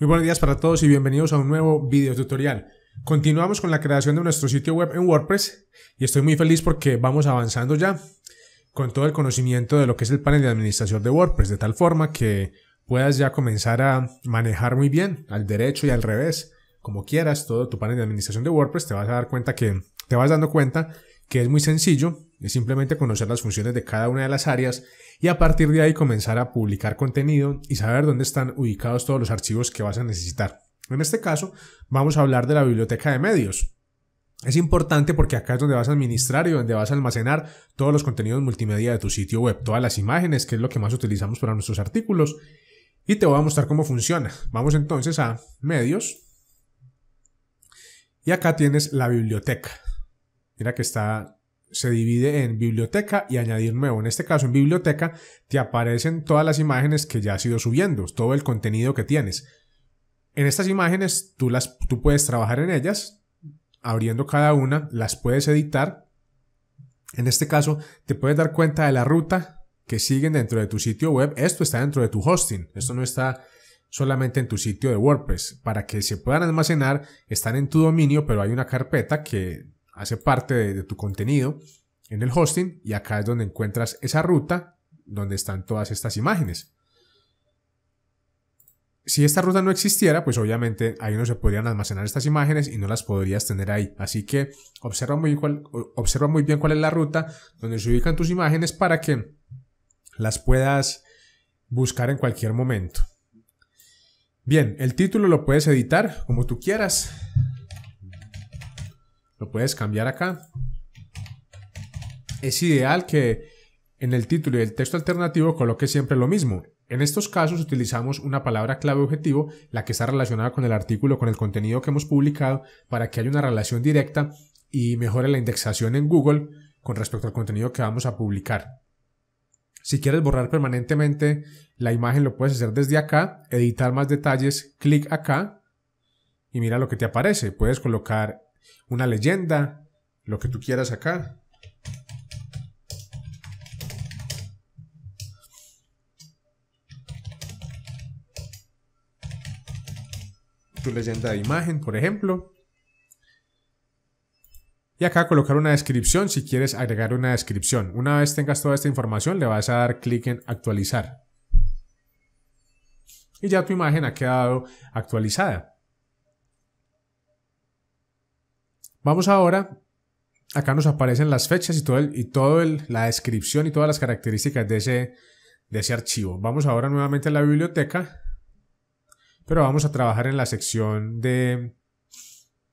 Muy buenos días para todos y bienvenidos a un nuevo video tutorial. Continuamos con la creación de nuestro sitio web en WordPress y estoy muy feliz porque vamos avanzando ya con todo el conocimiento de lo que es el panel de administración de WordPress, de tal forma que puedas ya comenzar a manejar muy bien al derecho y al revés, como quieras, todo tu panel de administración de WordPress, te vas a dar cuenta que te vas dando cuenta que es muy sencillo, es simplemente conocer las funciones de cada una de las áreas y a partir de ahí comenzar a publicar contenido y saber dónde están ubicados todos los archivos que vas a necesitar. En este caso, vamos a hablar de la biblioteca de medios. Es importante porque acá es donde vas a administrar y donde vas a almacenar todos los contenidos multimedia de tu sitio web, todas las imágenes, que es lo que más utilizamos para nuestros artículos. Y te voy a mostrar cómo funciona. Vamos entonces a medios. Y acá tienes la biblioteca. Mira que está, se divide en biblioteca y añadir nuevo. En este caso, en biblioteca, te aparecen todas las imágenes que ya has ido subiendo, todo el contenido que tienes. En estas imágenes, tú, las, tú puedes trabajar en ellas, abriendo cada una, las puedes editar. En este caso, te puedes dar cuenta de la ruta que siguen dentro de tu sitio web. Esto está dentro de tu hosting. Esto no está solamente en tu sitio de WordPress. Para que se puedan almacenar, están en tu dominio, pero hay una carpeta que hace parte de, tu contenido en el hosting y acá es donde encuentras esa ruta donde están todas estas imágenes. Si esta ruta no existiera, pues obviamente ahí no se podrían almacenar estas imágenes y no las podrías tener ahí. Así que observa muy, observa muy bien cuál es la ruta donde se ubican tus imágenes para que las puedas buscar en cualquier momento. Bien, el título lo puedes editar como tú quieras. Lo puedes cambiar acá. Es ideal que en el título y el texto alternativo coloque siempre lo mismo. En estos casos utilizamos una palabra clave objetivo, la que está relacionada con el artículo, con el contenido que hemos publicado, para que haya una relación directa y mejore la indexación en Google con respecto al contenido que vamos a publicar. Si quieres borrar permanentemente la imagen lo puedes hacer desde acá, editar más detalles, clic acá y mira lo que te aparece. Puedes colocar una leyenda, lo que tú quieras acá. Tu leyenda de imagen, por ejemplo. Y acá colocar una descripción si quieres agregar una descripción. Una vez tengas toda esta información, le vas a dar clic en actualizar. Y ya tu imagen ha quedado actualizada. Vamos ahora, acá nos aparecen las fechas y todo, todo la descripción y todas las características de ese, de ese archivo. Vamos ahora nuevamente a la biblioteca, pero vamos a trabajar en la sección de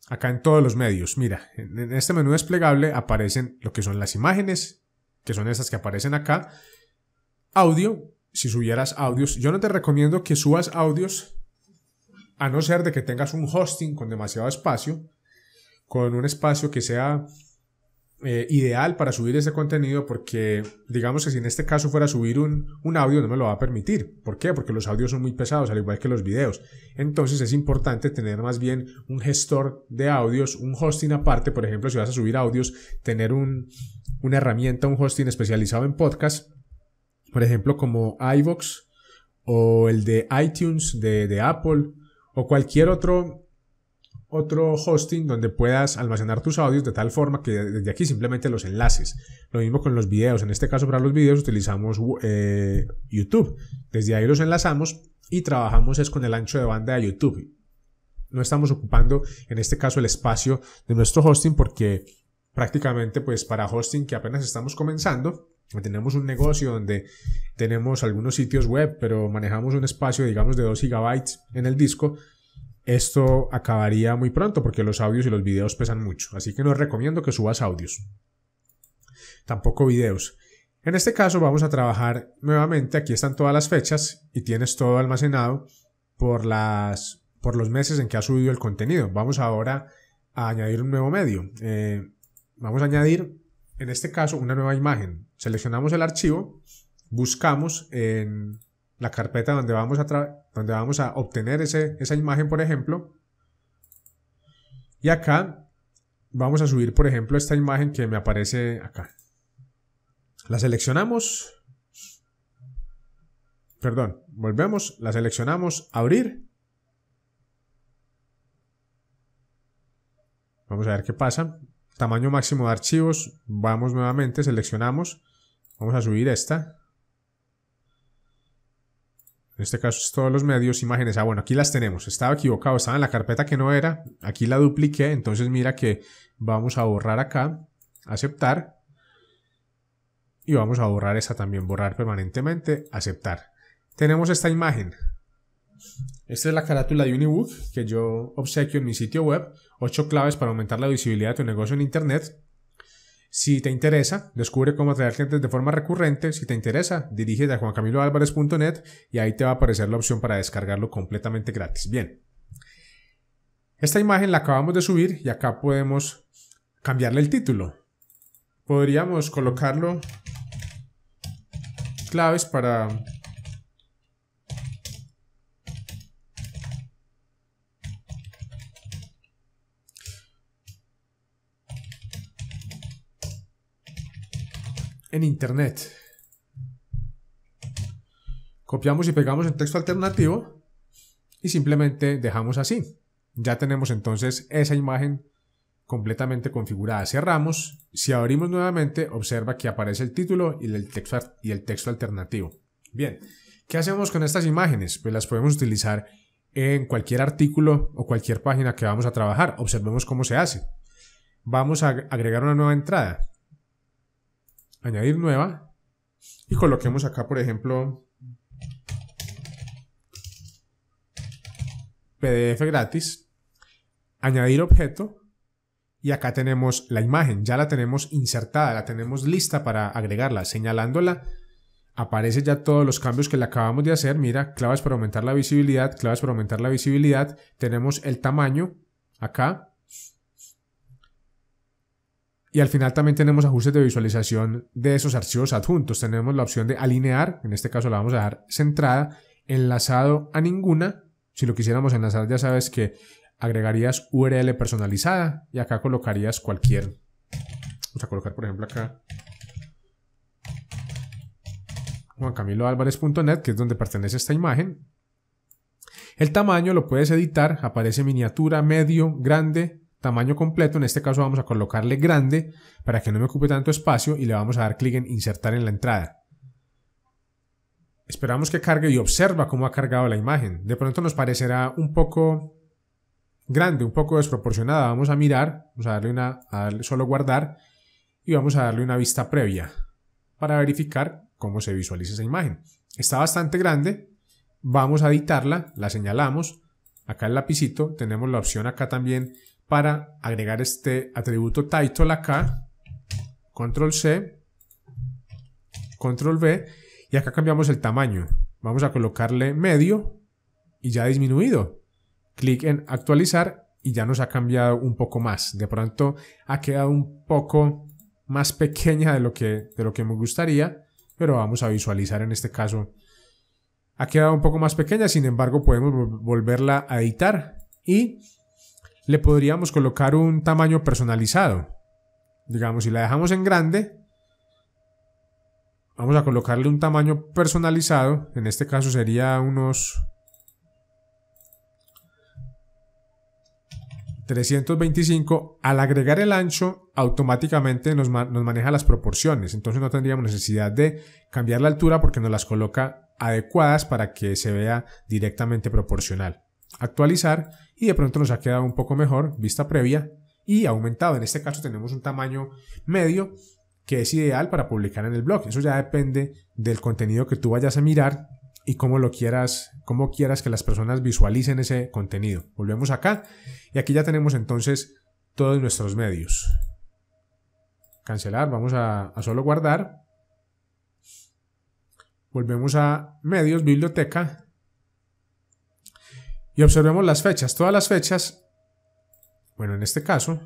acá en todos los medios. Mira, en este menú desplegable aparecen lo que son las imágenes, que son esas que aparecen acá. Audio, si subieras audios. Yo no te recomiendo que subas audios a no ser de que tengas un hosting con demasiado espacio con un espacio que sea eh, ideal para subir ese contenido porque digamos que si en este caso fuera a subir un, un, audio no me lo va a permitir. ¿Por qué? Porque los audios son muy pesados al igual que los videos. Entonces es importante tener más bien un gestor de audios, un hosting aparte, por ejemplo si vas a subir audios, tener un, una herramienta, un hosting especializado en podcast, por ejemplo como iVox o el de iTunes de, de Apple o cualquier otro otro hosting donde puedas almacenar tus audios de tal forma que desde aquí simplemente los enlaces. Lo mismo con los videos. En este caso para los videos utilizamos eh, YouTube. Desde ahí los enlazamos y trabajamos es con el ancho de banda de YouTube. No estamos ocupando en este caso el espacio de nuestro hosting porque prácticamente pues para hosting que apenas estamos comenzando tenemos un negocio donde tenemos algunos sitios web pero manejamos un espacio digamos de 2 gigabytes en el disco esto acabaría muy pronto porque los audios y los videos pesan mucho, así que no recomiendo que subas audios. Tampoco videos. En este caso vamos a trabajar nuevamente, aquí están todas las fechas y tienes todo almacenado por, las, por los meses en que has subido el contenido. Vamos ahora a añadir un nuevo medio. Eh, vamos a añadir, en este caso, una nueva imagen. Seleccionamos el archivo, buscamos en la carpeta donde vamos a, donde vamos a obtener ese, esa imagen, por ejemplo. Y acá vamos a subir, por ejemplo, esta imagen que me aparece acá. La seleccionamos. Perdón, volvemos, la seleccionamos, abrir. Vamos a ver qué pasa. Tamaño máximo de archivos, vamos nuevamente, seleccionamos. Vamos a subir esta. En este caso es todos los medios, imágenes. Ah, bueno, aquí las tenemos. Estaba equivocado, estaba en la carpeta que no era. Aquí la dupliqué, entonces mira que vamos a borrar acá, aceptar. Y vamos a borrar esta también, borrar permanentemente, aceptar. Tenemos esta imagen. Esta es la carátula de Unibook que yo obsequio en mi sitio web. 8 claves para aumentar la visibilidad de tu negocio en Internet. Si te interesa, descubre cómo atraer clientes de forma recurrente. Si te interesa, dirígete a juancamiloalvarez.net y ahí te va a aparecer la opción para descargarlo completamente gratis. Bien. Esta imagen la acabamos de subir y acá podemos cambiarle el título. Podríamos colocarlo claves para en Internet. Copiamos y pegamos el texto alternativo y simplemente dejamos así. Ya tenemos entonces esa imagen completamente configurada. Cerramos. Si abrimos nuevamente, observa que aparece el título y el texto, y el texto alternativo. Bien, ¿qué hacemos con estas imágenes? Pues las podemos utilizar en cualquier artículo o cualquier página que vamos a trabajar. Observemos cómo se hace. Vamos a agregar una nueva entrada añadir nueva. Y coloquemos acá, por ejemplo, PDF gratis, añadir objeto y acá tenemos la imagen, ya la tenemos insertada, la tenemos lista para agregarla, señalándola aparece ya todos los cambios que le acabamos de hacer, mira, claves para aumentar la visibilidad, claves para aumentar la visibilidad, tenemos el tamaño acá, y al final también tenemos ajustes de visualización de esos archivos adjuntos. Tenemos la opción de alinear, en este caso la vamos a dejar centrada, enlazado a ninguna. Si lo quisiéramos enlazar ya sabes que agregarías URL personalizada y acá colocarías cualquier. Vamos a colocar por ejemplo acá juancamiloalvarez.net, que es donde pertenece esta imagen. El tamaño lo puedes editar, aparece miniatura, medio, grande, tamaño completo, en este caso vamos a colocarle grande para que no me ocupe tanto espacio y le vamos a dar clic en insertar en la entrada. Esperamos que cargue y observa cómo ha cargado la imagen. De pronto nos parecerá un poco grande, un poco desproporcionada. Vamos a mirar, vamos a darle una, a darle solo guardar y vamos a darle una vista previa para verificar cómo se visualiza esa imagen. Está bastante grande, vamos a editarla, la señalamos, acá el lapicito, tenemos la opción acá también para agregar este atributo title acá, control C, control V, y acá cambiamos el tamaño. Vamos a colocarle medio y ya disminuido. Clic en actualizar y ya nos ha cambiado un poco más. De pronto ha quedado un poco más pequeña de lo que, de lo que me gustaría, pero vamos a visualizar en este caso. Ha quedado un poco más pequeña, sin embargo podemos volverla a editar y le podríamos colocar un tamaño personalizado. Digamos, si la dejamos en grande, vamos a colocarle un tamaño personalizado. En este caso sería unos 325. Al agregar el ancho, automáticamente nos, nos maneja las proporciones. Entonces no tendríamos necesidad de cambiar la altura porque nos las coloca adecuadas para que se vea directamente proporcional actualizar y de pronto nos ha quedado un poco mejor vista previa y aumentado. En este caso tenemos un tamaño medio que es ideal para publicar en el blog. Eso ya depende del contenido que tú vayas a mirar y cómo lo quieras, cómo quieras que las personas visualicen ese contenido. Volvemos acá y aquí ya tenemos entonces todos nuestros medios. Cancelar, vamos a, a solo guardar. Volvemos a medios, biblioteca y observemos las fechas. Todas las fechas, bueno, en este caso,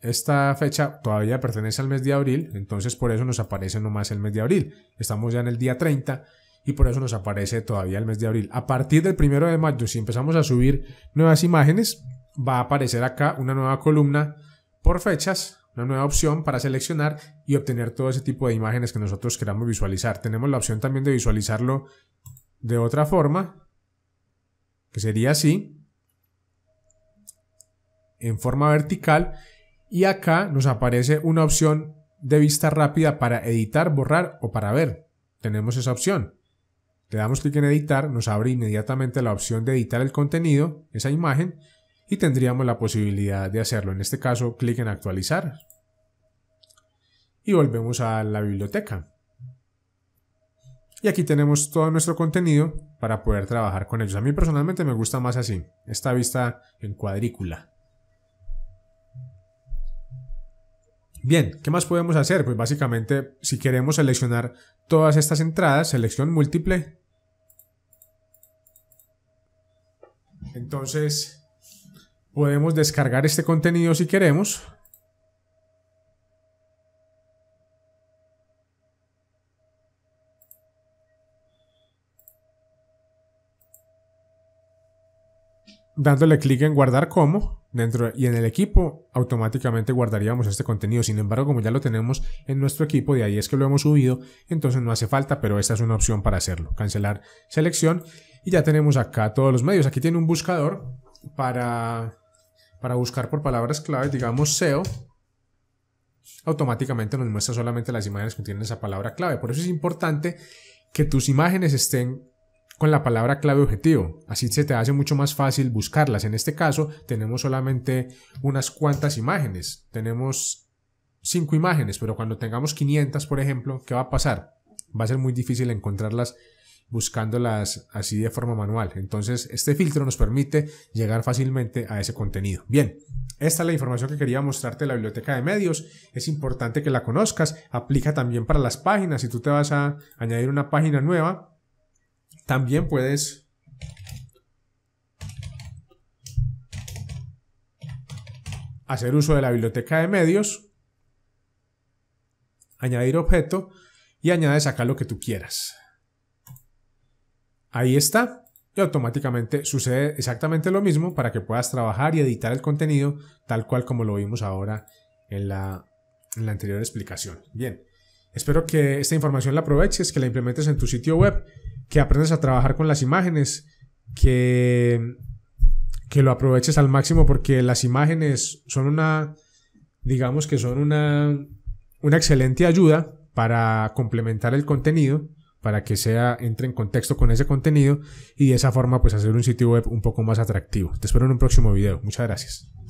esta fecha todavía pertenece al mes de abril, entonces por eso nos aparece nomás el mes de abril. Estamos ya en el día 30 y por eso nos aparece todavía el mes de abril. A partir del primero de mayo, si empezamos a subir nuevas imágenes, va a aparecer acá una nueva columna por fechas, una nueva opción para seleccionar y obtener todo ese tipo de imágenes que nosotros queramos visualizar. Tenemos la opción también de visualizarlo de otra forma, que sería así. en forma vertical y acá nos aparece una opción de vista rápida para editar, borrar o para ver. Tenemos esa opción. Le damos clic en editar, nos abre inmediatamente la opción de editar el contenido, esa imagen, y tendríamos la posibilidad de hacerlo. En este caso, clic en actualizar y volvemos a la biblioteca. Y aquí tenemos todo nuestro contenido para poder trabajar con ellos. A mí personalmente me gusta más así, esta vista en cuadrícula. Bien, ¿qué más podemos hacer? Pues básicamente, si queremos seleccionar todas estas entradas, selección múltiple. Entonces, podemos descargar este contenido si queremos. Dándole clic en guardar como dentro y en el equipo automáticamente guardaríamos este contenido. Sin embargo como ya lo tenemos en nuestro equipo de ahí es que lo hemos subido entonces no hace falta pero esta es una opción para hacerlo. Cancelar selección y ya tenemos acá todos los medios. Aquí tiene un buscador para para buscar por palabras clave digamos SEO automáticamente nos muestra solamente las imágenes que tienen esa palabra clave. Por eso es importante que tus imágenes estén con la palabra clave objetivo. Así se te hace mucho más fácil buscarlas. En este caso tenemos solamente unas cuantas imágenes. Tenemos cinco imágenes, pero cuando tengamos 500, por ejemplo, ¿qué va a pasar? Va a ser muy difícil encontrarlas buscándolas así de forma manual. Entonces, este filtro nos permite llegar fácilmente a ese contenido. Bien, esta es la información que quería mostrarte de la biblioteca de medios. Es importante que la conozcas. Aplica también para las páginas. Si tú te vas a añadir una página nueva, también puedes hacer uso de la biblioteca de medios, añadir objeto y añades acá lo que tú quieras. Ahí está. Y automáticamente sucede exactamente lo mismo para que puedas trabajar y editar el contenido tal cual como lo vimos ahora en la, en la anterior explicación. Bien, espero que esta información la aproveches, que la implementes en tu sitio web que aprendas a trabajar con las imágenes, que, que lo aproveches al máximo porque las imágenes son una, digamos que son una, una excelente ayuda para complementar el contenido, para que sea, entre en contexto con ese contenido y de esa forma pues hacer un sitio web un poco más atractivo. Te espero en un próximo video. Muchas gracias.